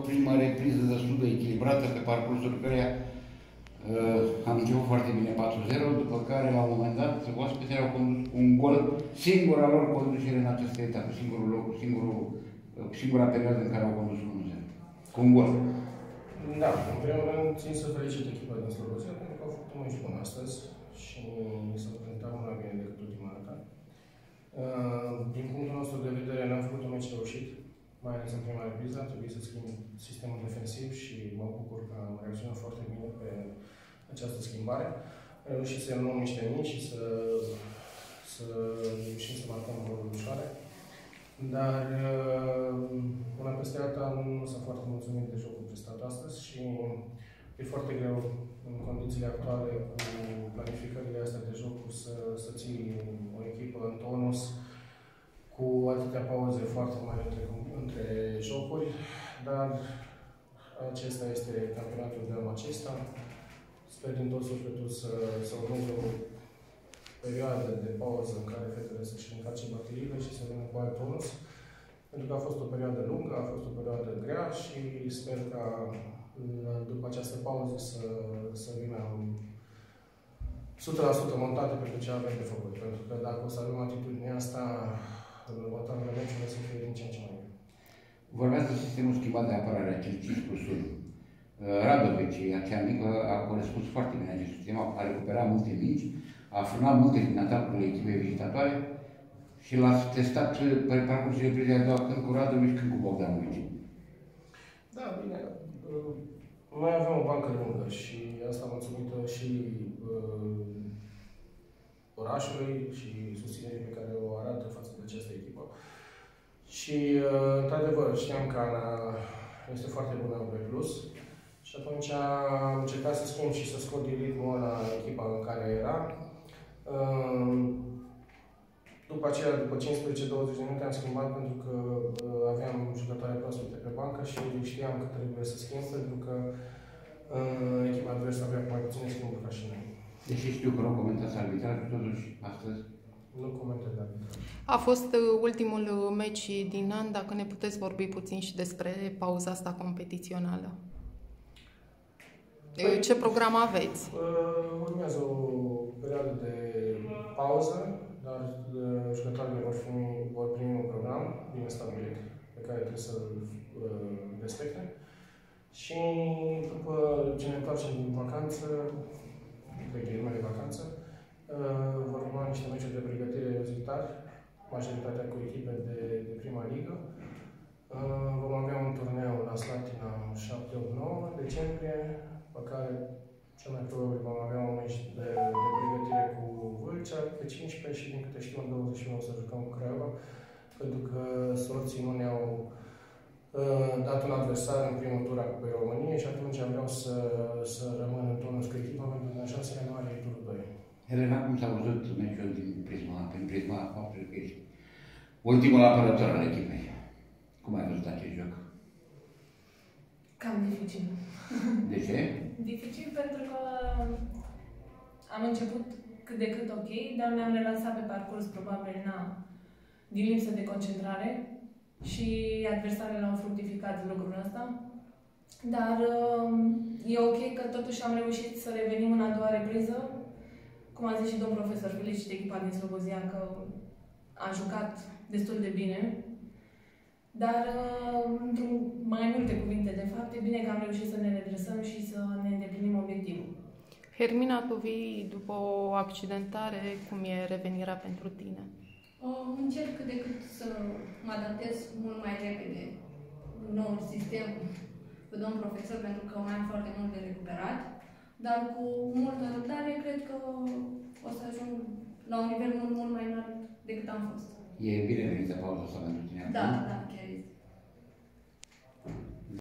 O prima repriză destul de echilibrată pe parcursul căreia uh, am început foarte bine 4-0, după care la un moment dat oaspetele au condus cu un gol, singura lor conducere în această etapă, singurul loc, singurul, uh, singura perioadă în care au condus 1-0, cu un gol. Da, în primul rând țin să felicit echipa din Slobozia pentru că au făcut un meci bun astăzi și s-au prezentat mult mai bine decât ultima dată. Uh, din punctul nostru de vedere, n-am făcut un meci reușit, mai ales în prima repriză, a trebuit să schimb sistemul defensiv și mă bucur că am reacționat foarte bine pe această schimbare. Am reușit să luăm niște mici și să, să reușim să marcăm goluri ușoare. Dar uh, una peste alta nu sunt foarte mulțumit de jocul prestat astăzi și e foarte greu în condițiile actuale cu planificările astea de jocuri să, să ții o echipă în tonus cu atâtea pauze foarte mari între, între jocuri, dar acesta este campionatul de anul acesta. Sper din tot sufletul să, să urmeze o perioadă de pauză în care fetele să-și încarce bateriile și să vină cu alt tonus. Pentru că a fost o perioadă lungă, a fost o perioadă grea și sper ca după această pauză să, să vină 100% montate pentru ce avem de făcut. Pentru că dacă o să avem atitudinea asta, în următoarele meciuri o să fie din ce în ce mai bine. Vorbeați de sistemul schimbat de apărare, acel 5 plus 1. Radovici, acea mică, a corespuns foarte bine acest sistem, a recuperat multe mici, a frânat multe din atacurile echipei vizitatoare și l-a testat pe parcursul reprizei a doua când cu Radovici, când cu Bogdanovici. Da, bine. Noi avem o bancă lungă și asta mulțumită și uh, orașului și susținerii pe care o arată față de această echipă. Și, uh, într-adevăr, știam că Ana este foarte bună în Plus și atunci am încercat să schimb și să scot din ritmul la echipa în care era. Uh, după aceea, după 15-20 de minute, am schimbat pentru că uh, aveam jucătoare proaspete pe bancă și știam că trebuie să schimb pentru că uh, echipa adversă avea mai puține schimburi ca și noi. Deși știu că nu comentați arbitrajul, totuși, astăzi nu comentez arbitraj. A fost uh, ultimul uh, meci din an, dacă ne puteți vorbi puțin și despre pauza asta competițională. Păi, Ce program aveți? Uh, urmează o perioadă de pauză, dar uh, jucătoarele vor, fi, vor primi un program bine stabilit pe care trebuie să-l uh, respecte. Și după ce ne întoarcem din vacanță, de ghilimele vacanță, uh, vor urma niște meciuri de pregătire rezultat, majoritatea cu echipe de, de prima ligă. Uh, vom avea un turneu la Slatina 7-8-9 decembrie, pe care cel mai probabil vom avea un meci de, de pregătire cu Vâlcea pe 15 și din câte știu în 21 o să jucăm cu Craiova, pentru că sorții nu ne-au uh, dat un adversar în primul tur a Cupei României și atunci vreau să, să rămân în tonus cu echipa pentru că în 6 ianuarie e turul 2. Helena, cum s-a văzut meciul din prisma, prin prisma faptului că ești ultimul apărător al echipei? Cum ai văzut acest joc? Cam dificil. De ce? Dificil pentru că am început cât de cât ok, dar ne-am relaxat pe parcurs, probabil, na, din lipsă de concentrare și adversarele au fructificat lucrul ăsta. Dar um, e ok că totuși am reușit să revenim în a doua repriză. Cum a zis și domnul profesor, felicit echipa din Slobozia că a jucat destul de bine. Dar, uh, într-un mai multe cuvinte, de fapt, e bine că am reușit să ne redresăm și să ne îndeplinim obiectivul. Hermina, tu vii după o accidentare, cum e revenirea pentru tine? Uh, încerc cât de cât să mă adaptez mult mai repede în noul sistem cu domn profesor, pentru că mai am foarte mult de recuperat, dar cu multă răbdare cred că o să ajung la un nivel mult, mult mai înalt decât am fost. E bine venită pauza asta pentru tine Da, acum? da, chiar este.